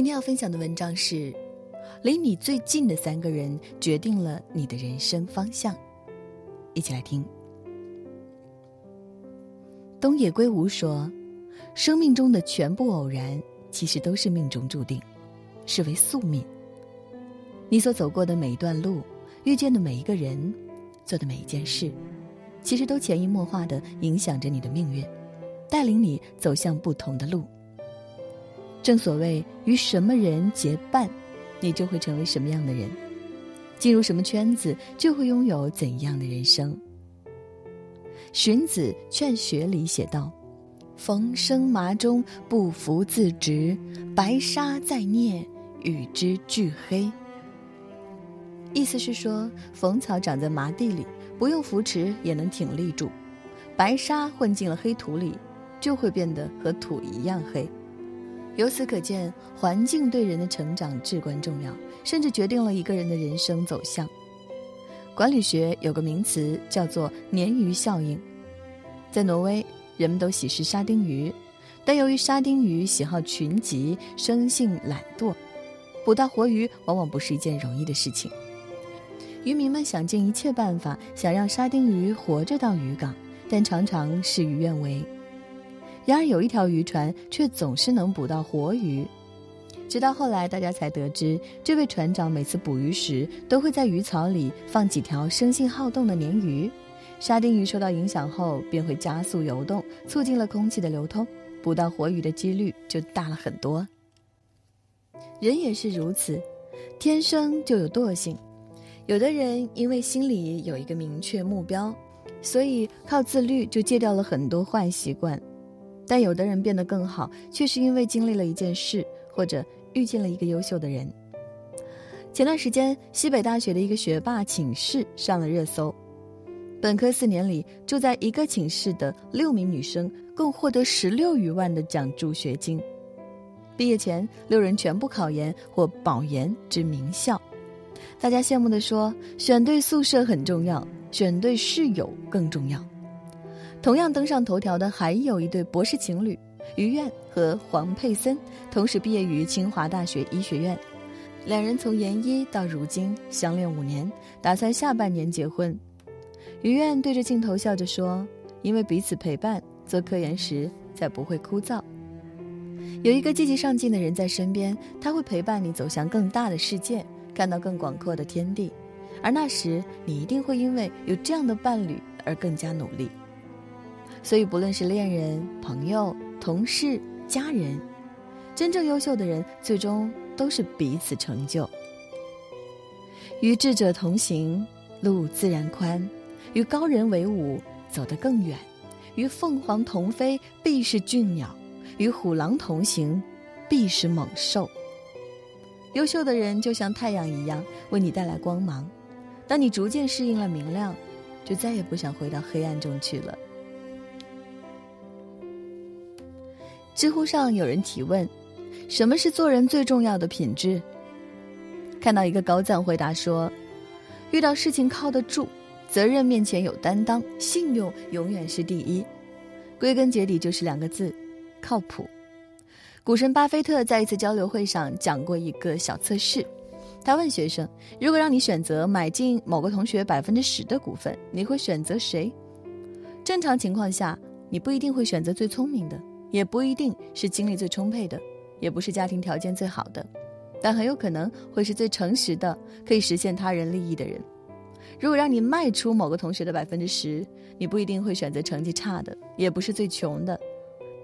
今天要分享的文章是：离你最近的三个人决定了你的人生方向。一起来听。东野圭吾说：“生命中的全部偶然，其实都是命中注定，视为宿命。你所走过的每一段路，遇见的每一个人，做的每一件事，其实都潜移默化的影响着你的命运，带领你走向不同的路。”正所谓，与什么人结伴，你就会成为什么样的人；进入什么圈子，就会拥有怎样的人生。荀子《劝学》里写道：“逢生麻中，不服自直；白沙在涅，与之俱黑。”意思是说，蜂草长在麻地里，不用扶持也能挺立住；白沙混进了黑土里，就会变得和土一样黑。由此可见，环境对人的成长至关重要，甚至决定了一个人的人生走向。管理学有个名词叫做“鲶鱼效应”。在挪威，人们都喜食沙丁鱼，但由于沙丁鱼喜好群集，生性懒惰，捕到活鱼往往不是一件容易的事情。渔民们想尽一切办法，想让沙丁鱼活着到渔港，但常常事与愿违。然而有一条渔船却总是能捕到活鱼，直到后来大家才得知，这位船长每次捕鱼时都会在鱼槽里放几条生性好动的鲶鱼，沙丁鱼受到影响后便会加速游动，促进了空气的流通，捕到活鱼的几率就大了很多。人也是如此，天生就有惰性，有的人因为心里有一个明确目标，所以靠自律就戒掉了很多坏习惯。但有的人变得更好，却是因为经历了一件事，或者遇见了一个优秀的人。前段时间，西北大学的一个学霸寝室上了热搜。本科四年里，住在一个寝室的六名女生，共获得十六余万的奖助学金。毕业前，六人全部考研或保研至名校。大家羡慕地说：“选对宿舍很重要，选对室友更重要。”同样登上头条的还有一对博士情侣，于苑和黄佩森，同时毕业于清华大学医学院。两人从研一到如今相恋五年，打算下半年结婚。于苑对着镜头笑着说：“因为彼此陪伴，做科研时才不会枯燥。有一个积极上进的人在身边，他会陪伴你走向更大的世界，看到更广阔的天地。而那时，你一定会因为有这样的伴侣而更加努力。”所以，不论是恋人、朋友、同事、家人，真正优秀的人，最终都是彼此成就。与智者同行，路自然宽；与高人为伍，走得更远；与凤凰同飞，必是俊鸟；与虎狼同行，必是猛兽。优秀的人就像太阳一样，为你带来光芒。当你逐渐适应了明亮，就再也不想回到黑暗中去了。知乎上有人提问：“什么是做人最重要的品质？”看到一个高赞回答说：“遇到事情靠得住，责任面前有担当，信用永远是第一。”归根结底就是两个字：靠谱。股神巴菲特在一次交流会上讲过一个小测试，他问学生：“如果让你选择买进某个同学百分之十的股份，你会选择谁？”正常情况下，你不一定会选择最聪明的。也不一定是精力最充沛的，也不是家庭条件最好的，但很有可能会是最诚实的，可以实现他人利益的人。如果让你卖出某个同学的百分之十，你不一定会选择成绩差的，也不是最穷的，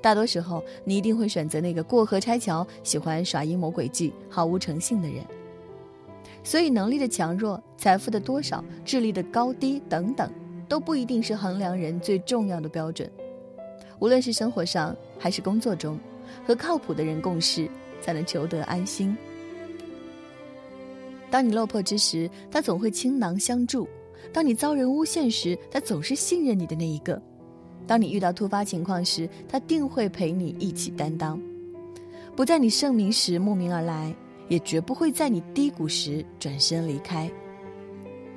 大多时候你一定会选择那个过河拆桥、喜欢耍阴谋诡计、毫无诚信的人。所以，能力的强弱、财富的多少、智力的高低等等，都不一定是衡量人最重要的标准。无论是生活上还是工作中，和靠谱的人共事，才能求得安心。当你落魄之时，他总会倾囊相助；当你遭人诬陷时，他总是信任你的那一个；当你遇到突发情况时，他定会陪你一起担当。不在你盛名时慕名而来，也绝不会在你低谷时转身离开。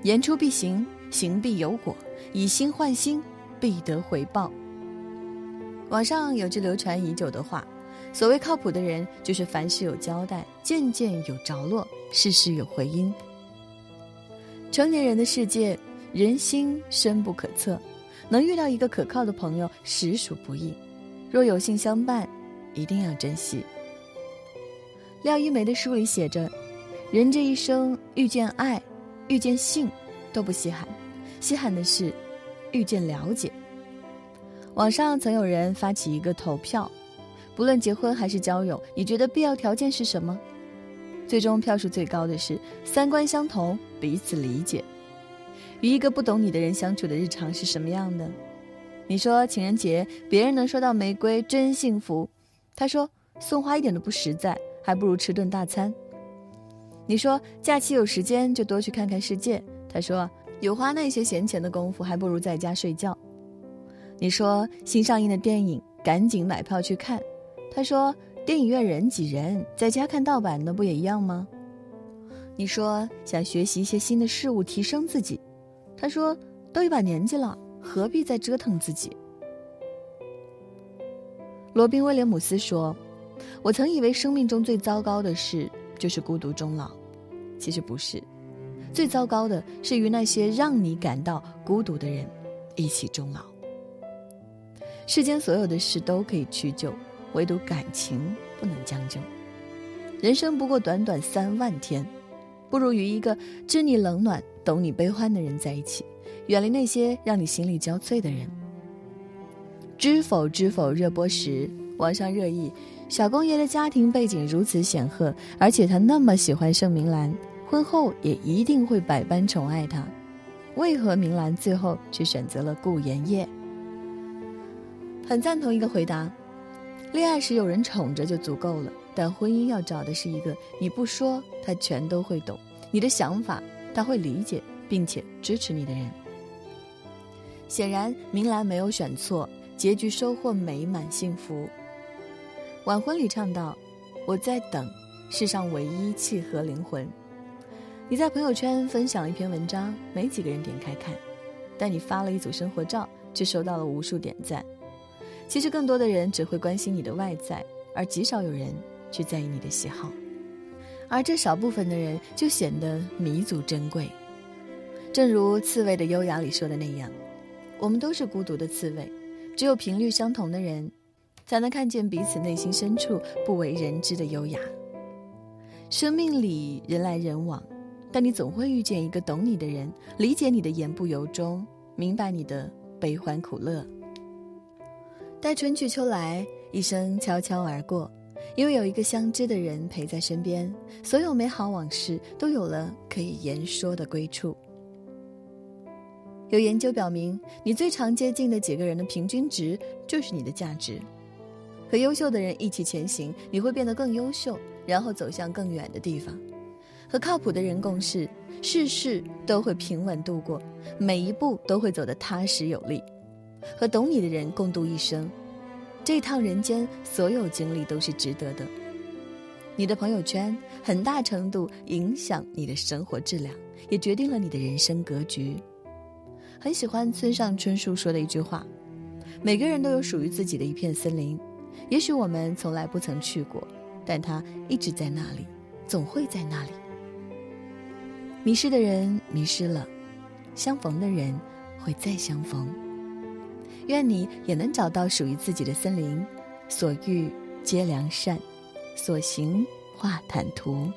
言出必行，行必有果；以心换心，必得回报。网上有句流传已久的话：“所谓靠谱的人，就是凡事有交代，件件有着落，事事有回音。成年人的世界，人心深不可测，能遇到一个可靠的朋友实属不易。若有幸相伴，一定要珍惜。廖一梅的书里写着：“人这一生遇见爱，遇见性，都不稀罕，稀罕的是遇见了解。”网上曾有人发起一个投票，不论结婚还是交友，你觉得必要条件是什么？最终票数最高的是三观相同，彼此理解。与一个不懂你的人相处的日常是什么样的？你说情人节别人能收到玫瑰真幸福，他说送花一点都不实在，还不如吃顿大餐。你说假期有时间就多去看看世界，他说有花那些闲钱的功夫，还不如在家睡觉。你说新上映的电影赶紧买票去看，他说电影院人挤人，在家看盗版的不也一样吗？你说想学习一些新的事物提升自己，他说都一把年纪了，何必再折腾自己？罗宾威廉姆斯说：“我曾以为生命中最糟糕的事就是孤独终老，其实不是，最糟糕的是与那些让你感到孤独的人一起终老。”世间所有的事都可以去救，唯独感情不能将就。人生不过短短三万天，不如与一个知你冷暖、懂你悲欢的人在一起，远离那些让你心力交瘁的人。知否知否，热播时，网上热议：小公爷的家庭背景如此显赫，而且他那么喜欢盛明兰，婚后也一定会百般宠爱她，为何明兰最后却选择了顾延烨？很赞同一个回答：恋爱时有人宠着就足够了，但婚姻要找的是一个你不说他全都会懂，你的想法他会理解并且支持你的人。显然，明兰没有选错，结局收获美满幸福。晚婚里唱道：“我在等世上唯一契合灵魂。”你在朋友圈分享了一篇文章，没几个人点开看，但你发了一组生活照，却收到了无数点赞。其实，更多的人只会关心你的外在，而极少有人去在意你的喜好。而这少部分的人，就显得弥足珍贵。正如《刺猬的优雅》里说的那样，我们都是孤独的刺猬，只有频率相同的人，才能看见彼此内心深处不为人知的优雅。生命里人来人往，但你总会遇见一个懂你的人，理解你的言不由衷，明白你的悲欢苦乐。待春去秋来，一生悄悄而过，因为有一个相知的人陪在身边，所有美好往事都有了可以言说的归处。有研究表明，你最常接近的几个人的平均值就是你的价值。和优秀的人一起前行，你会变得更优秀，然后走向更远的地方。和靠谱的人共事，事事都会平稳度过，每一步都会走得踏实有力。和懂你的人共度一生，这趟人间所有经历都是值得的。你的朋友圈很大程度影响你的生活质量，也决定了你的人生格局。很喜欢村上春树说的一句话：“每个人都有属于自己的一片森林，也许我们从来不曾去过，但它一直在那里，总会在那里。”迷失的人迷失了，相逢的人会再相逢。愿你也能找到属于自己的森林，所遇皆良善，所行化坦途。